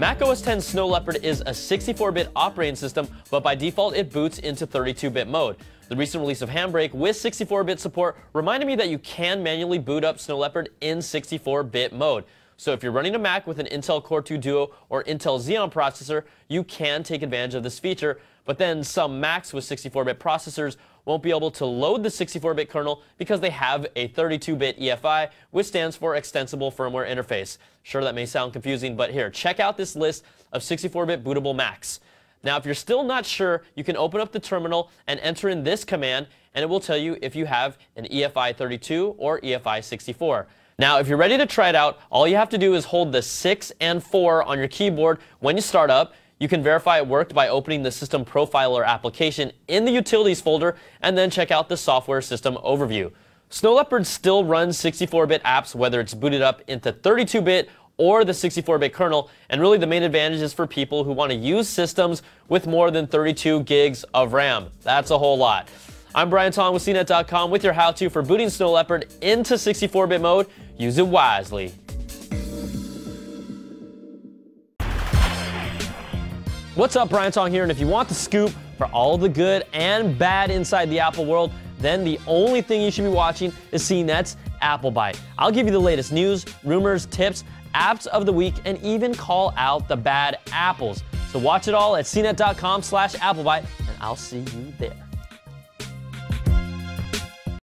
Mac OS X Snow Leopard is a 64-bit operating system, but by default it boots into 32-bit mode. The recent release of Handbrake with 64-bit support reminded me that you can manually boot up Snow Leopard in 64-bit mode. So if you're running a Mac with an Intel Core 2 Duo or Intel Xeon processor, you can take advantage of this feature, but then some Macs with 64-bit processors won't be able to load the 64-bit kernel because they have a 32-bit EFI, which stands for Extensible Firmware Interface. Sure, that may sound confusing, but here, check out this list of 64-bit bootable Macs. Now, if you're still not sure, you can open up the terminal and enter in this command, and it will tell you if you have an EFI 32 or EFI 64. Now, if you're ready to try it out, all you have to do is hold the 6 and 4 on your keyboard when you start up. You can verify it worked by opening the System Profiler application in the Utilities folder and then check out the Software System Overview. Snow Leopard still runs 64-bit apps whether it's booted up into 32-bit or the 64-bit kernel, and really the main advantage is for people who want to use systems with more than 32 gigs of RAM. That's a whole lot. I'm Brian Tong with CNET.com with your how-to for booting Snow Leopard into 64-bit mode. Use it wisely. What's up, Brian Tong here, and if you want the scoop for all the good and bad inside the Apple world, then the only thing you should be watching is CNET's Apple Byte. I'll give you the latest news, rumors, tips, apps of the week, and even call out the bad apples. So watch it all at cnet.com slash applebyte, and I'll see you there.